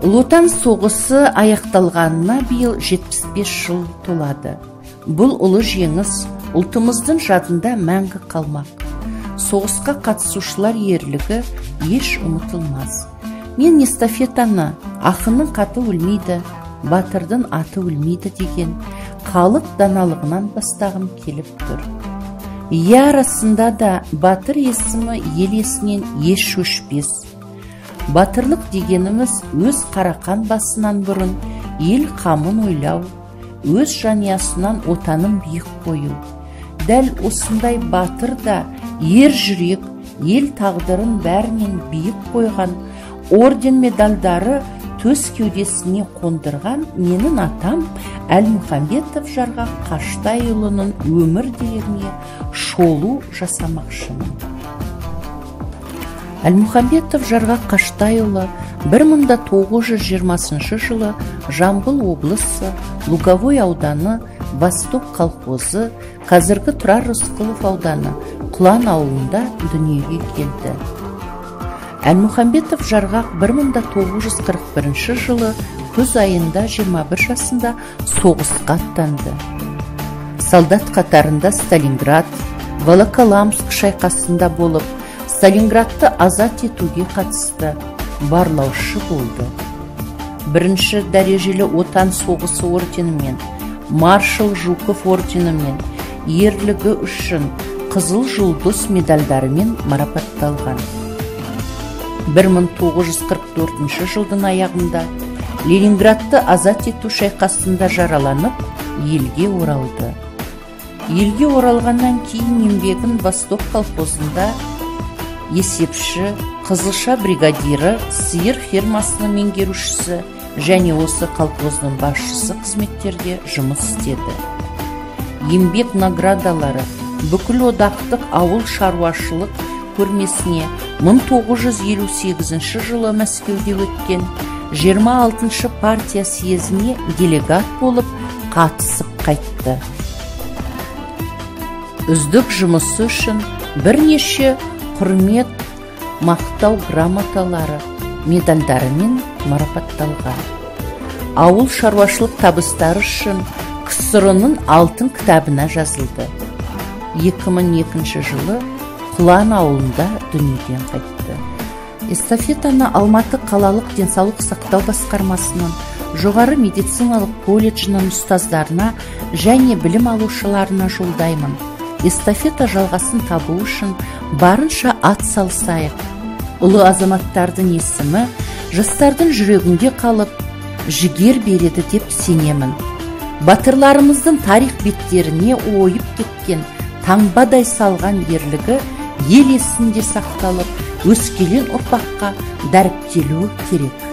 ұлы соғысы аяқталғанына биыл 75 жыл толады. Бұл ұлы жеңіс ұлтымыздың жадында мәңгі қалмақ. Соғысқа қатысушылар ерлігі еш ұмытылмас. Мен эстафетаны ақынның қаты өлмейді батырдың аты өлмейді деген халық даналығынан бастағым келіп тұр. Иә расында да батыр есімі ел есінен еш өшпес. Батырлық дегеніміз өз қарақан басынан бұрын ел қамын ойлау өз жанұясынан отанын биік қою. Дәл осындай батыр да ер жүрек ел тағдырын бәрінен биік қойған орден медальдары төс кеудесіне қондырған менің атам әлмұхамбетов жарға қаштайұлының өмір дерегіне шолу жасамақшымын. Әлмұхамбетов жарға қаштайұлы 1920 жылы жамбыл облысы луговой ауданы восток колхозы қазіргі тұрар рысқұлов ауданы құлан ауылында дүниеге келді. Әлмұхамбетов жарғақ 1941 жылы күз айында 21 жасында соғысқа аттанды. Солдат қатарында сталинград волоколамск шайқасында болып сталинградты азат етуге қатысты барлаушы болды. Бірінші дәрежелі отан соғысы орденімен маршал жуков орденімен ерлігі үшін қызыл жұлдыз медальдарымен марапатталған. 1944 жылдың аяғында ленинградты азат ету шайқасында жараланып елге оралды. Елге оралғаннан кейін еңбегін восток колхозында есепші қызылша бригадирі сиыр фермасының меңгерушісі және осы колхоздың басшысы қызметтерде жұмыс істеді. Еңбек наградалары бүкіл одақтық ауыл шаруашылық көрмесіне 1958 жылы мәскеуде өткен 26 партия съезіне делегат болып қатысып қайтты. Үздік жұмысы үшін бірнеше құрмет мақтау грамоталары медальдарымен марапатталған. Ауыл шаруашылық табыстары үшін ксро алтын кітабына жазылды. 2002 жылы құлан ауылында дүниеден қайтты. Эстафетаны алматы қалалық денсаулық сақтау басқармасының жоғары медициналық колледжінің ұстаздарына және білім алушыларына жолдаймын. Эстафета жалғасын табу үшін барынша ат салсайық. Ұлы азаматтардың есімі жастардың жүрегінде қалып жігер береді деп сенемін. Батырларымыздың тарих беттеріне ойып кеткен таңбадай салған ерлігі ел есінде сақталып өскелең ұрпаққа дәріптелуі керек.